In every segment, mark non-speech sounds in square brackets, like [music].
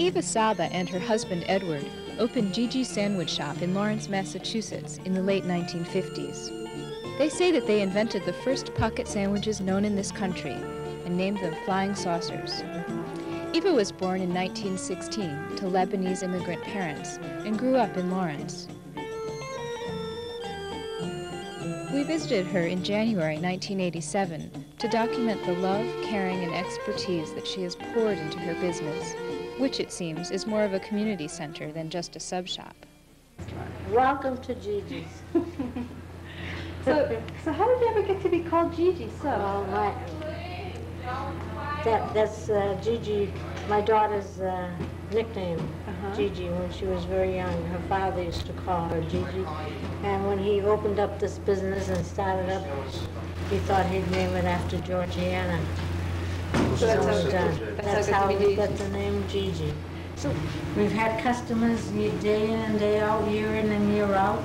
Eva Saba and her husband Edward opened Gigi's Sandwich Shop in Lawrence, Massachusetts in the late 1950s. They say that they invented the first pocket sandwiches known in this country and named them flying saucers. Eva was born in 1916 to Lebanese immigrant parents and grew up in Lawrence. We visited her in January 1987 to document the love, caring, and expertise that she has poured into her business, which it seems is more of a community center than just a sub shop. Welcome to Gigi's. [laughs] So, so how did you ever get to be called Gigi? So, Well, my, that, that's uh, Gigi, my daughter's uh, nickname, Uh-huh. Gigi, when she was very young. Her father used to call her Gigi. And when he opened up this business and started up, he thought he'd name it after Georgiana. So that's how- uh, that's that's how how it to be we got the name Gigi. So we've had customers ye- day in and day out, year in and year out.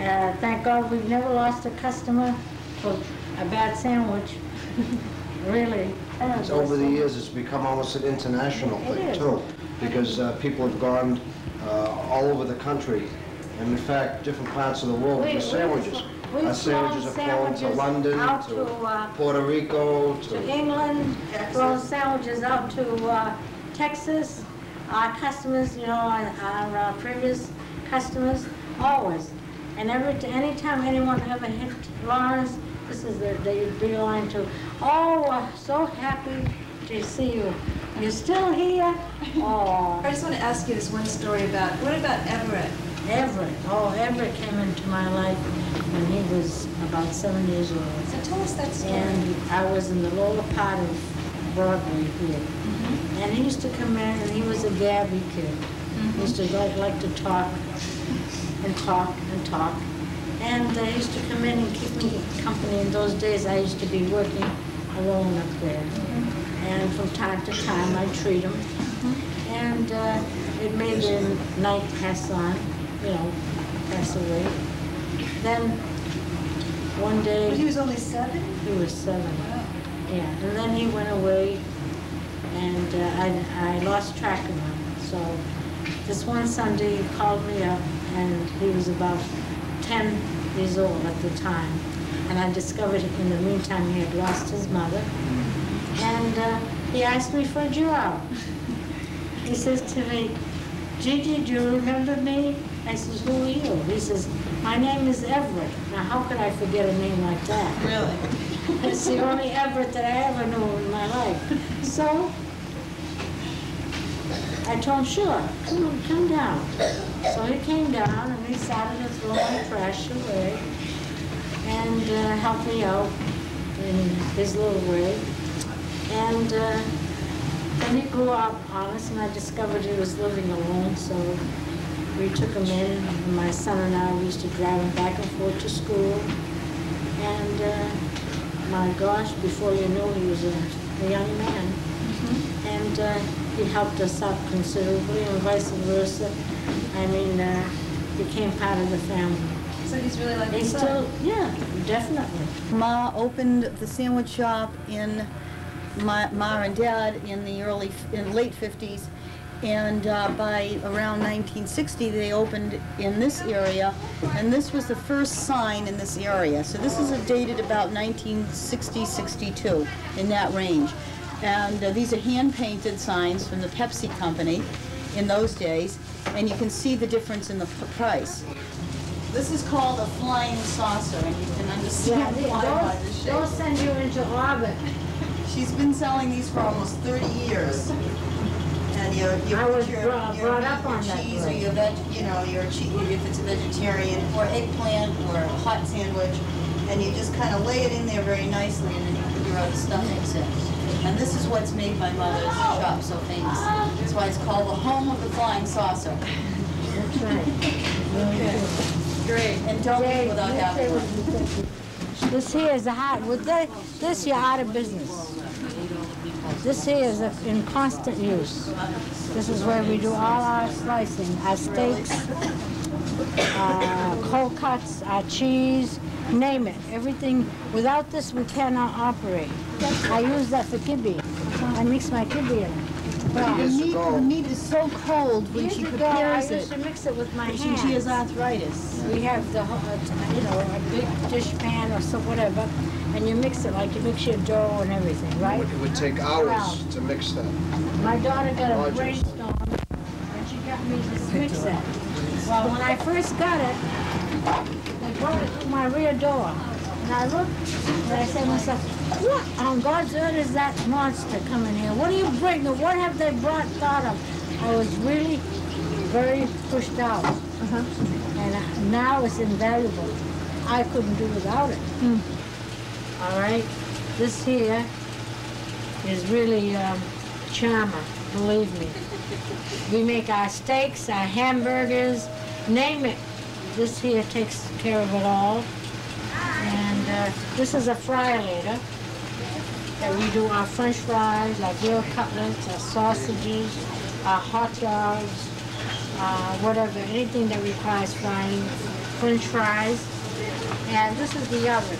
Uh, Thank God we've never lost a customer for a bad sandwich, [laughs] really. It's Over the years, it's become almost an international It thing is. too, because uh, people have gone uh, all over the country, and in fact, different parts of the world with we- sandwiches. We've Our sandwiches flown have flown to London, out to to, uh, Puerto Rico, to to... England, thrown sandwiches out to uh, Texas. Our customers, you know, our our, uh, previous customers, always. And every, anytime anyone ever hit Lawrence, this is the, they beeline to, oh, we're so happy to see you. You're still here? [laughs] Oh, I just want to ask you this one story about, what about Everett? Everett, oh, Everett came into my life when he was about seven years old. So tell us that story. And I was in the lower part of Broadway here. And he used to come in, and he was a gabby kid. He used to like, like to talk and talk and talk. And uh, he used to come in and keep me company. In those days, I used to be working alone up there. And from time to time, I'd treat him. And uh, it made the night pass on, you know, pass away. Then, one day... But he was only seven? He was seven. Yeah, and then he went away, and uh, I, I lost track of him. So this one Sunday, he called me up, and he was about 10 years old at the time. And I discovered in the meantime he had lost his mother. And uh, he asked me for a job. He says to me, Gigi, do you remember me? I says, who are you? He says, my name is Everett. Now, how could I forget a name like that? Really? [laughs] It's the only Everett that I ever knew in my life. So I told him, sure, come on, come down. So he came down and he started to throw my trash away and uh, helped me out in his little way. And uh, then he grew up honest and I discovered he was living alone, so we took him in. And my son and I used to drive him back and forth to school. And uh, my gosh, before you knew, he was a, a young man. And uh, he helped us out considerably and vice versa. I mean, uh, became part of the family. So he's really like a He's son? still, yeah, definitely. Ma opened the sandwich shop in my Ma and Dad in the early, in late 50s, and uh, by around 1960 they opened in this area, and this was the first sign in this area. So this is dated about 1960, 62, in that range. And uh, these are hand-painted signs from the Pepsi company in those days, and you can see the difference in the price. This is called a flying saucer, and you can Yeah, understand they- why by the those, shape. those send you into orbit. She's been selling these for almost 30 years. And your, your, your, brought- your brought meat, up your on that cheese, or your veg, you know, your cheese, if it's a vegetarian, or eggplant, or a hot sandwich, and you just kind of lay it in there very nicely, and then you put your other stuffings in. And this is what's made my mother's shop so famous. That's why it's called the home of the flying saucer. That's right. Great. And don't eat without having one. what you think. This here is a hot, with the- this you're out of business. This here is a- in constant use. This is where we do all our slicing, our steaks, uh, cold cuts, our cheese, name it, everything. Without this, we cannot operate. I use that for kibbe. I mix my kibbe in it. Well, The meat, the meat is so cold when Years she ago, I prepares used it. to mix it with my She, hands. she has arthritis. We have the, uh, you know, a big dish pan or so, whatever, and you mix it like you mix your dough and everything, It right? would- It would take hours to mix that. My daughter got a Rogers. brainstorm, and she got me this mix set. Well, when I first got it, they brought it to my rear door. And I looked, and I said to myself, what on God's earth is that monster coming here? What do you bring? What have they brought, thought of? I was really very pushed out. And uh, now it's invaluable. I couldn't do without it. All right? This here is really um, charmer, believe me. We make our steaks, our hamburgers, name it. This here takes care of it all. And uh, this is a fryolator that we do our french fries, our grilled cutlets, our sausages, our hot dogs, uh, whatever, anything that requires frying, french fries. And this is the oven,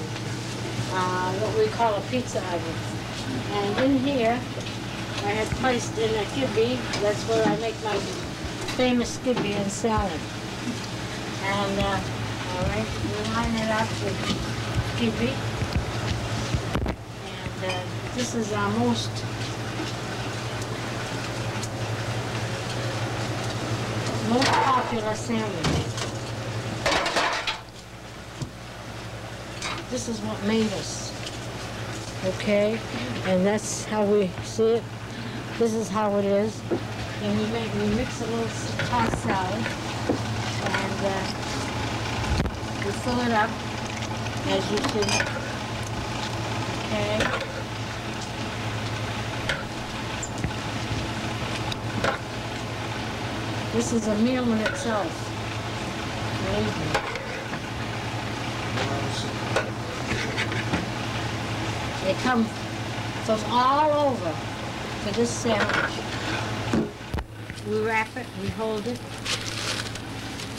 uh, what we call a pizza oven. And in here, I had placed in a kibbe, that's where I make my famous kibbe and salad. And, uh, all right, we line it up with kibbe. And uh, this is our most most popular sandwich. This is what made us. Okay? And that's how we see it. This is how it is. And we make we mix a little tossed salad and uh, we fill it up as you see. Okay? This is a meal in itself. Believe me. They come from all over for this sandwich. We wrap it, we hold it.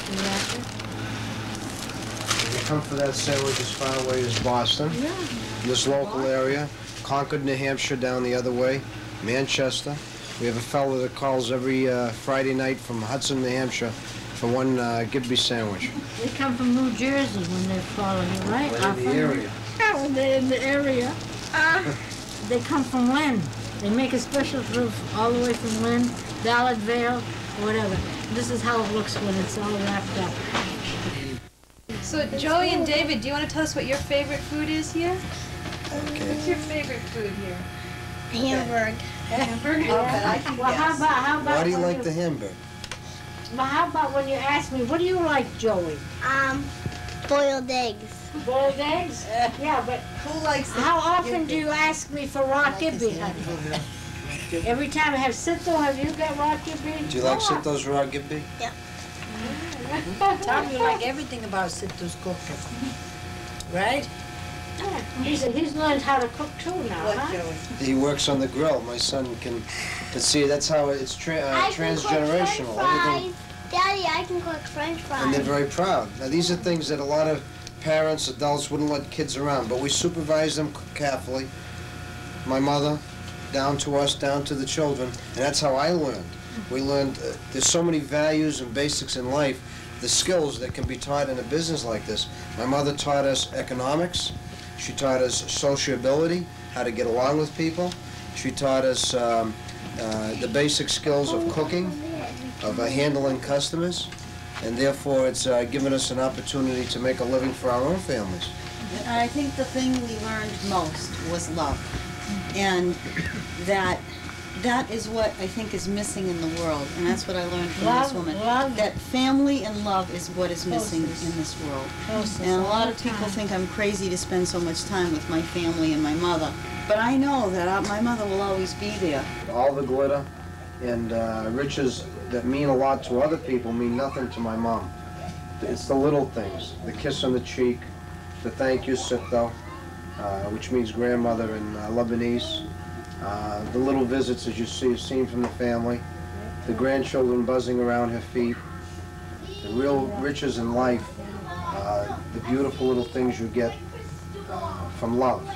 We wrap it. We come for that sandwich as far away as Boston, Yeah. this local area, Concord, New Hampshire, down the other way, Manchester. We have a fellow that calls every uh, Friday night from Hudson, New Hampshire, for one uh, kibbe sandwich. They come from New Jersey when they're following you, right? Right in the area. Yeah, when they're in the area. Ah, they come from Lynn. They make a special for all the way from Lynn, Ballard Vale, whatever. This is how it looks when it's all wrapped up. So Joey and David, do you want to tell us what your favorite food is here? Okay. What's your favorite food here? Hamburg. Hamburger. Well, how about, how about? Why do you when like the hamburger? Well, how about when you ask me, what do you like, Joey? Um, boiled eggs. Boiled eggs? [laughs] Yeah, but Who likes how often do you ask me for raw kibbe, honey? Every time I have sitto, have you got raw kibbe? Do you like Come on. Sito's raw kibbe? Tom, you like everything about Sito's cooking, [laughs] right? He's, he's learned how to cook too now, What, huh? Joey? He works on the grill. My son can, can see that's how it's tra- uh, I can cook transgenerational. French Everything, fries. Daddy, I can cook French fries. and they're very proud. Now these are things that a lot of parents, adults wouldn't let kids around, but we supervise them carefully. My mother, down to us, down to the children, and that's how I learned. We learned uh, there's so many values and basics in life, the skills that can be taught in a business like this. My mother taught us economics. She taught us sociability, how to get along with people. She taught us um, uh, the basic skills of cooking, of uh, handling customers, and therefore it's uh, given us an opportunity to make a living for our own families. I think the thing we learned most was love. And that that is what I think is missing in the world. And that's what I learned from Love, this woman. love. That family and love is what is missing Closeness. in this world. Closeness And a lot of people time. think I'm crazy to spend so much time with my family and my mother. But I know that uh, my mother will always be there. All the glitter and uh, riches that mean a lot to other people mean nothing to my mom. It's the little things, the kiss on the cheek, the thank you, Sito, uh, which means grandmother in uh, Lebanese, uh, the little visits as you see, seen from the family, the grandchildren buzzing around her feet, the real riches in life, uh, the beautiful little things you get uh, from love.